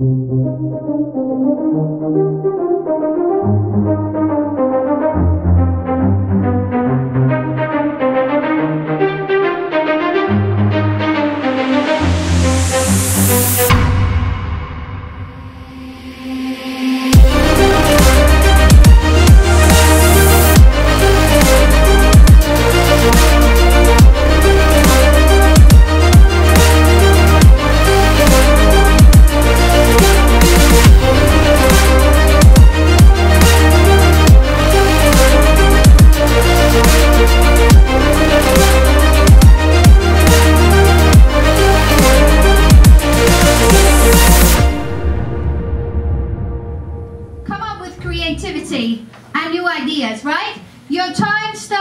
Thank you. creativity and new ideas, right? Your time starts